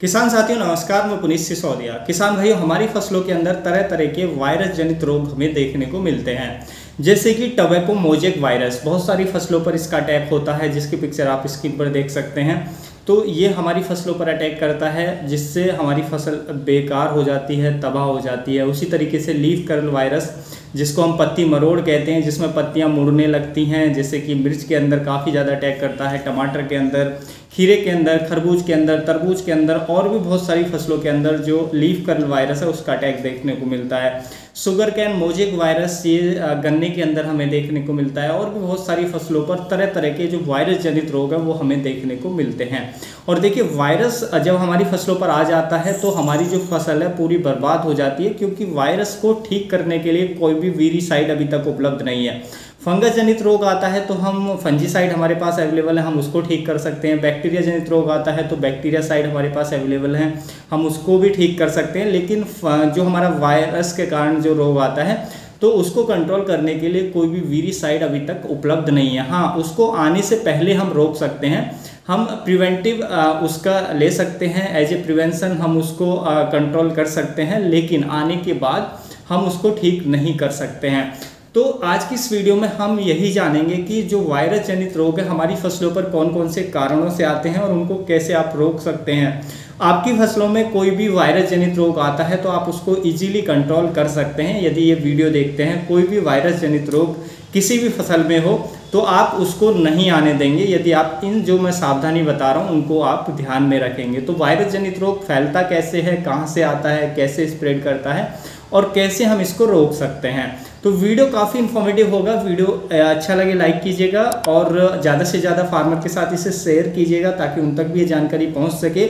किसान साथियों, नमस्कार, मैं पुनीत सिसोदिया। किसान भाइयों, हमारी फ़सलों के अंदर तरह तरह के वायरस जनित रोग हमें देखने को मिलते हैं। जैसे कि टबैको मोजेक वायरस, बहुत सारी फ़सलों पर इसका अटैक होता है, जिसकी पिक्चर आप स्क्रीन पर देख सकते हैं। तो ये हमारी फ़सलों पर अटैक करता है, जिससे हमारी फ़सल बेकार हो जाती है, तबाह हो जाती है, उसी तरीके से लीफ कर्ल वायरस जिसको हम पत्ती मरोड़ कहते हैं, जिसमें पत्तियाँ मुड़ने लगती हैं, जैसे कि मिर्च के अंदर काफ़ी ज़्यादा अटैक करता है, टमाटर के अंदर, खीरे के अंदर, खरबूज के अंदर, तरबूज के अंदर, और भी बहुत सारी फ़सलों के अंदर जो लीफ कर्ल वायरस है, उसका अटैक देखने को मिलता है। शुगर कैन मोजिक वायरस, ये गन्ने के अंदर हमें देखने को मिलता है, और भी बहुत सारी फ़सलों पर तरह तरह के जो वायरस जनित रोग है, वो हमें देखने को मिलते हैं। और देखिए वायरस जब हमारी फ़सलों पर आ जाता है तो हमारी जो फ़सल है, पूरी बर्बाद हो जाती है, क्योंकि वायरस को ठीक करने के लिए कोई भी वीरीसाइड अभी तक उपलब्ध नहीं है। फंगस जनित रोग आता है तो हम फंजीसाइड हमारे पास अवेलेबल है, हम उसको ठीक कर सकते हैं। बैक्टीरिया जनित रोग आता है तो बैक्टीरिया साइड हमारे पास अवेलेबल है, हम उसको भी ठीक कर सकते हैं। लेकिन जो हमारा वायरस के कारण जो रोग आता है तो उसको कंट्रोल करने के लिए कोई भी वीरीसाइड अभी तक उपलब्ध नहीं है। हाँ उसको आने से पहले हम रोक सकते हैं। हम प्रिवेंटिव उसका ले सकते हैं। एज ए प्रिवेंशन हम उसको कंट्रोल कर सकते हैं, लेकिन आने के बाद हम उसको ठीक नहीं कर सकते हैं। तो आज की इस वीडियो में हम यही जानेंगे कि जो वायरस जनित रोग है, हमारी फ़सलों पर कौन कौन से कारणों से आते हैं और उनको कैसे आप रोक सकते हैं। आपकी फ़सलों में कोई भी वायरस जनित रोग आता है तो आप उसको इजीली कंट्रोल कर सकते हैं। यदि ये वीडियो देखते हैं, कोई भी वायरस जनित रोग किसी भी फ़सल में हो तो आप उसको नहीं आने देंगे। यदि आप इन जो मैं सावधानी बता रहा हूँ, उनको आप ध्यान में रखेंगे। तो वायरस जनित रोग फैलता कैसे है, कहाँ से आता है, कैसे स्प्रेड करता है और कैसे हम इसको रोक सकते हैं? तो वीडियो काफ़ी इन्फॉर्मेटिव होगा। वीडियो अच्छा लगे लाइक कीजिएगा और ज़्यादा से ज़्यादा फार्मर के साथ इसे शेयर कीजिएगा ताकि उन तक भी ये जानकारी पहुँच सके।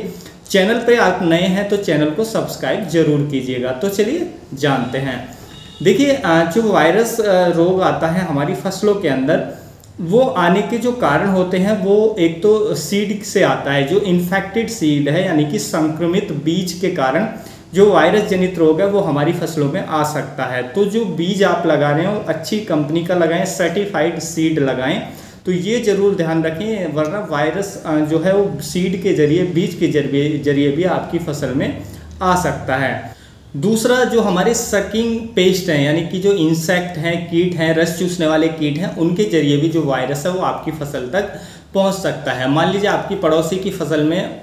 चैनल पे आप नए हैं तो चैनल को सब्सक्राइब ज़रूर कीजिएगा। तो चलिए जानते हैं। देखिए जो वायरस रोग आता है हमारी फ़सलों के अंदर, वो आने के जो कारण होते हैं, वो एक तो सीड से आता है, जो इन्फेक्टेड सीड है, यानी कि संक्रमित बीज के कारण जो वायरस जनित रोग है, वो हमारी फ़सलों में आ सकता है। तो जो बीज आप लगा रहे हो, अच्छी कंपनी का लगाएँ सर्टिफाइड सीड लगाएँ तो ये ज़रूर ध्यान रखें, वरना वायरस जो है वो सीड के ज़रिए, बीज के ज़रिए ज़रिए भी आपकी फ़सल में आ सकता है। दूसरा जो हमारे सकिंग पेस्ट हैं, यानी कि जो इंसेक्ट हैं, कीट हैं, रस चूसने वाले कीट हैं, उनके ज़रिए भी जो वायरस है वो आपकी फ़सल तक पहुँच सकता है। मान लीजिए आपकी पड़ोसी की फ़सल में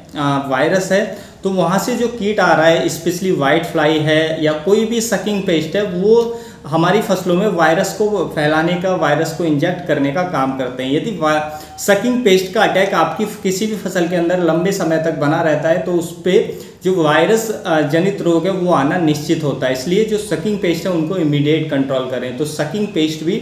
वायरस है तो वहाँ से जो कीट आ रहा है, स्पेशली वाइट फ्लाई है या कोई भी सकिंग पेस्ट है, वो हमारी फ़सलों में वायरस को फैलाने का वायरस को इंजेक्ट करने का काम करते हैं। यदि सकिंग पेस्ट का अटैक आपकी किसी भी फ़सल के अंदर लंबे समय तक बना रहता है तो उस पर जो वायरस जनित रोग है, वो आना निश्चित होता है। इसलिए जो सकिंग पेस्ट है, उनको इमीडिएट कंट्रोल करें। तो सकिंग पेस्ट भी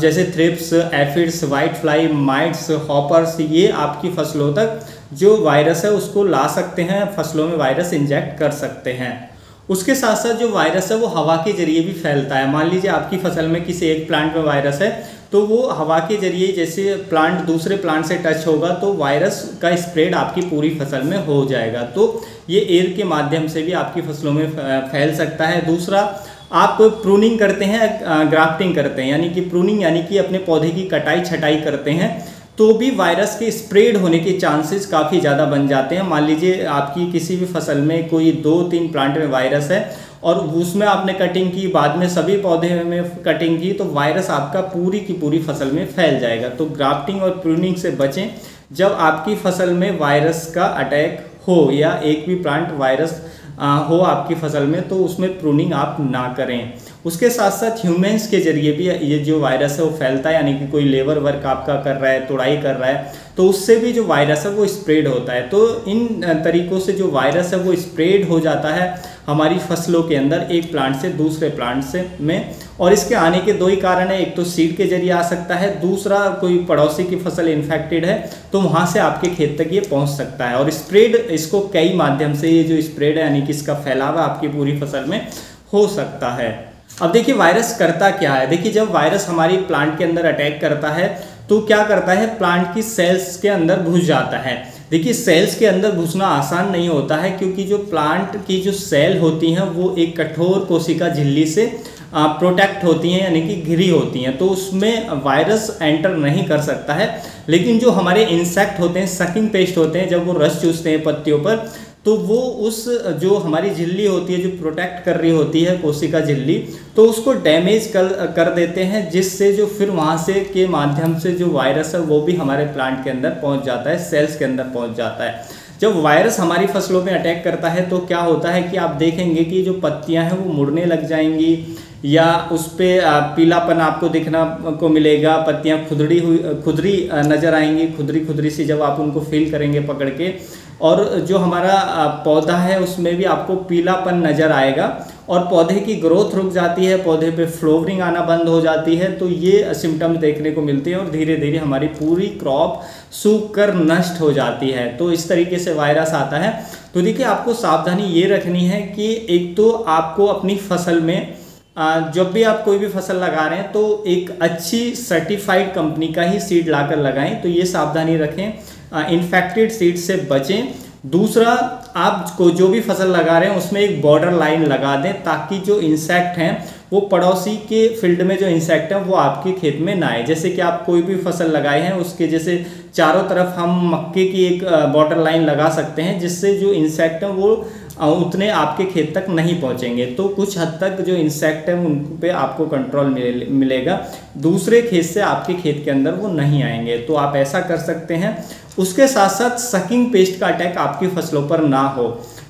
जैसे thrips aphids white fly mites hoppers ये आपकी फ़सलों तक जो वायरस है, उसको ला सकते हैं, फ़सलों में वायरस इंजेक्ट कर सकते हैं। उसके साथ साथ जो वायरस है, वो हवा के ज़रिए भी फैलता है। मान लीजिए आपकी फ़सल में किसी एक प्लांट में वायरस है तो वो हवा के ज़रिए जैसे प्लांट दूसरे प्लांट से टच होगा तो वायरस का स्प्रेड आपकी पूरी फ़सल में हो जाएगा। तो ये एयर के माध्यम से भी आपकी फ़सलों में फैल सकता है। दूसरा, आप प्रूनिंग करते हैं ग्राफ्टिंग करते हैं। यानी कि प्रूनिंग यानी कि अपने पौधे की कटाई, छटाई करते हैं। तो भी वायरस के स्प्रेड होने के चांसेस काफ़ी ज़्यादा बन जाते हैं। मान लीजिए आपकी किसी भी फ़सल में कोई दो तीन प्लांट में वायरस है और उसमें आपने कटिंग की, बाद में सभी पौधे में कटिंग की तो वायरस आपका पूरी की पूरी फ़सल में फैल जाएगा। तो ग्राफ्टिंग और प्रूनिंग से बचें। जब आपकी फ़सल में वायरस का अटैक हो या एक भी प्लांट वायरस हो आपकी फ़सल में तो उसमें प्रूनिंग आप ना करें। उसके साथ साथ ह्यूमेंस के ज़रिए भी ये जो वायरस है, वो फैलता है, यानी कि कोई लेबर वर्क आपका कर रहा है, तोड़ाई कर रहा है तो उससे भी जो वायरस है, वो स्प्रेड होता है। तो इन तरीकों से जो वायरस है, वो स्प्रेड हो जाता है हमारी फ़सलों के अंदर एक प्लांट से दूसरे प्लांट से में, और इसके आने के दो ही कारण है। एक तो सीड के ज़रिए आ सकता है, दूसरा कोई पड़ोसी की फ़सल इन्फेक्टेड है तो वहाँ से आपके खेत तक ये पहुँच सकता है। और स्प्रेड इसको कई माध्यम से ये जो स्प्रेड है, यानी कि इसका फैलाव आपकी पूरी फ़सल में हो सकता है। अब देखिए वायरस करता क्या है? देखिए, जब वायरस हमारी प्लांट के अंदर अटैक करता है तो क्या करता है? प्लांट की सेल्स के अंदर घुस जाता है। देखिए सेल्स के अंदर घुसना आसान नहीं होता है क्योंकि जो प्लांट की जो सेल होती हैं, वो एक कठोर कोशिका झिल्ली से प्रोटेक्ट होती हैं, यानी कि घिरी होती हैं। तो उसमें वायरस एंटर नहीं कर सकता है। लेकिन जो हमारे इंसेक्ट होते हैं सकिंग पेस्ट होते हैं, जब वो रस चूसते हैं पत्तियों पर तो वो उस, जो हमारी झिल्ली होती है, जो प्रोटेक्ट कर रही होती है कोशिका झिल्ली तो उसको डैमेज कर कर देते हैं, जिससे जो फिर वहाँ से के माध्यम से जो वायरस है, वो भी हमारे प्लांट के अंदर पहुँच जाता है सेल्स के अंदर पहुँच जाता है। जब वायरस हमारी फ़सलों में अटैक करता है तो क्या होता है कि आप देखेंगे कि जो पत्तियाँ हैं, वो मुड़ने लग जाएँगी, या उस पर पीलापन आपको दिखना को मिलेगा, पत्तियाँ खुदड़ी हुई, खुदरी नज़र आएँगी खुदरी खुदरी सी जब आप उनको फील करेंगे पकड़ के और जो हमारा पौधा है, उसमें भी आपको पीलापन नज़र आएगा और पौधे की ग्रोथ रुक जाती है, पौधे पे फ्लोवरिंग आना बंद हो जाती है तो ये सिम्टम्स देखने को मिलते हैं और धीरे धीरे हमारी पूरी क्रॉप सूख कर नष्ट हो जाती है। तो इस तरीके से वायरस आता है। तो देखिए, आपको सावधानी ये रखनी है कि एक तो आपको अपनी फ़सल में जब भी आप कोई भी फ़सल लगा रहे हैं तो एक अच्छी सर्टिफाइड कंपनी का ही सीड लाकर लगाएँ तो ये सावधानी रखें। इन्फेक्टेड सीड से बचें। दूसरा, आप को जो भी फ़सल लगा रहे हैं, उसमें एक बॉर्डर लाइन लगा दें ताकि जो इंसेक्ट हैं, वो पड़ोसी के फ़ील्ड में जो इंसेक्ट हैं, वो आपके खेत में ना आए। जैसे कि आप कोई भी फ़सल लगाए हैं, उसके जैसे चारों तरफ़ हम मक्के की एक बॉर्डर लाइन लगा सकते हैं, जिससे जो इंसेक्ट हैं, वो उतने आपके खेत तक नहीं पहुँचेंगे। तो कुछ हद तक जो इंसेक्ट है उन पे आपको कंट्रोल मिले, मिलेगा। दूसरे खेत से आपके खेत के अंदर वो नहीं आएँगे। तो आप ऐसा कर सकते हैं। उसके साथ साथ सकिंग पेस्ट का अटैक आपकी फ़सलों पर ना हो।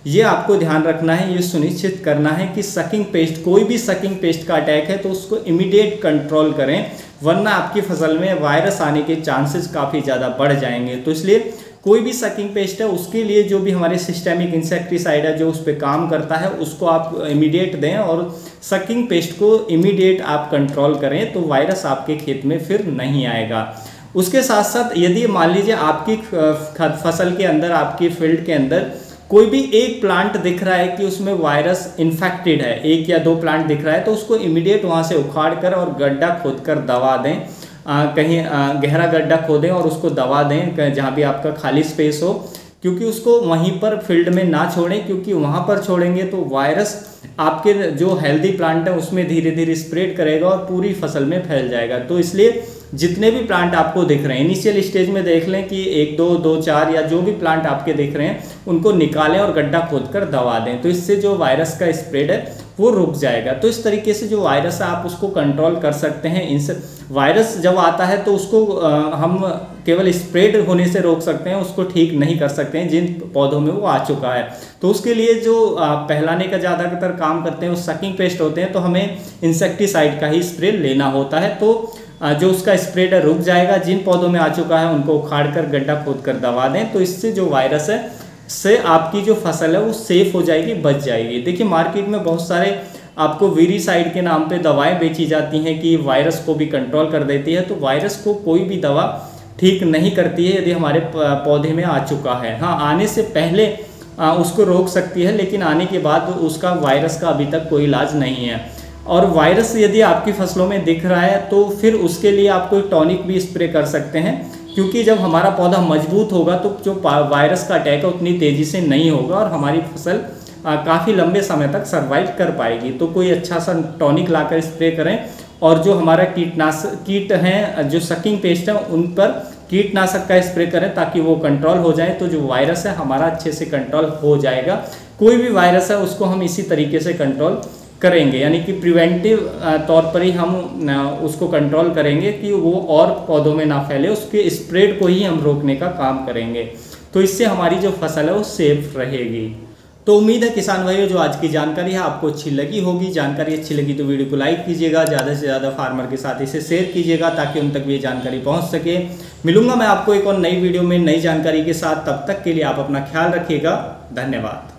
ये आपको ध्यान रखना है ये सुनिश्चित करना है कि सकिंग पेस्ट कोई भी सकिंग पेस्ट का अटैक है तो उसको इमीडिएट कंट्रोल करें वरना आपकी फ़सल में वायरस आने के चांसेस काफ़ी ज़्यादा बढ़ जाएँगे। तो इसलिए कोई भी सकिंग पेस्ट है, उसके लिए जो भी हमारे सिस्टेमिक इंसेक्टिसाइड है, जो उस पर काम करता है, उसको आप इमीडिएट दें और सकिंग पेस्ट को इमीडिएट आप कंट्रोल करें तो वायरस आपके खेत में फिर नहीं आएगा। उसके साथ साथ यदि मान लीजिए आपकी फ़सल के अंदर, आपकी फ़ील्ड के अंदर कोई भी एक प्लांट दिख रहा है कि उसमें वायरस इन्फेक्टेड है, एक या दो प्लांट दिख रहा है तो उसको इमीडिएट वहाँ से उखाड़ कर और गड्ढा खोद कर दवा दें। कहीं गहरा गड्ढा खोदें और उसको दवा दें जहाँ भी आपका खाली स्पेस हो, क्योंकि उसको वहीं पर फ़ील्ड में ना छोड़ें, क्योंकि वहाँ पर छोड़ेंगे तो वायरस आपके जो हेल्दी प्लांट है, उसमें धीरे धीरे स्प्रेड करेगा और पूरी फ़सल में फैल जाएगा। तो इसलिए जितने भी प्लांट आपको दिख रहे हैं इनिशियल स्टेज में देख लें कि एक, दो दो, चार या जो भी प्लांट आपके दिख रहे हैं, उनको निकालें और गड्ढा खोद कर दवा दें। तो इससे जो वायरस का स्प्रेड है वो रुक जाएगा। तो इस तरीके से जो वायरस है, आप उसको कंट्रोल कर सकते हैं। इनसे वायरस जब आता है तो उसको हम केवल स्प्रेड होने से रोक सकते हैं, उसको ठीक नहीं कर सकते हैं, जिन पौधों में वो आ चुका है। तो उसके लिए जो पहलाने का ज़्यादातर काम करते हैं, वो सकिंग पेस्ट होते हैं तो हमें इंसेक्टिसाइड का ही स्प्रे लेना होता है। तो जो उसका स्प्रेड रुक जाएगा, जिन पौधों में आ चुका है, उनको उखाड़ कर गड्ढा खोद कर दबा दें। तो इससे जो वायरस है से आपकी जो फ़सल है वो सेफ़ हो जाएगी, बच जाएगी। देखिए मार्केट में बहुत सारे आपको वीरीसाइड के नाम पे दवाएँ बेची जाती हैं कि वायरस को भी कंट्रोल कर देती है। तो वायरस को कोई भी दवा ठीक नहीं करती है, यदि हमारे पौधे में आ चुका है। हाँ आने से पहले उसको रोक सकती है, लेकिन आने के बाद उसका वायरस का अभी तक कोई इलाज नहीं है। और वायरस यदि आपकी फ़सलों में दिख रहा है तो फिर उसके लिए आप कोई टॉनिक भी स्प्रे कर सकते हैं। क्योंकि जब हमारा पौधा मज़बूत होगा तो जो वायरस का अटैक है उतनी तेज़ी से नहीं होगा और हमारी फ़सल काफ़ी लंबे समय तक सर्वाइव कर पाएगी। तो कोई अच्छा सा टॉनिक लाकर स्प्रे करें और जो हमारा कीटनाशक कीट हैं, जो सकिंग पेस्ट हैं, उन पर कीटनाशक का स्प्रे करें ताकि वो कंट्रोल हो जाए। तो जो वायरस है, हमारा अच्छे से कंट्रोल हो जाएगा। कोई भी वायरस है, उसको हम इसी तरीके से कंट्रोल करेंगे, यानी कि प्रिवेंटिव तौर पर ही हम उसको कंट्रोल करेंगे कि वो और पौधों में ना फैले, उसके स्प्रेड को ही हम रोकने का काम करेंगे। तो इससे हमारी जो फ़सल है वो सेफ़ रहेगी। तो उम्मीद है किसान भाइयों, जो आज की जानकारी है आपको अच्छी लगी होगी। जानकारी अच्छी लगी तो वीडियो को लाइक कीजिएगा, ज़्यादा से ज़्यादा फार्मर के साथ इसे शेयर कीजिएगा ताकि उन तक भी ये जानकारी पहुँच सके। मिलूँगा मैं आपको एक और नई वीडियो में नई जानकारी के साथ। तब तक के लिए आप अपना ख्याल रखिएगा। धन्यवाद।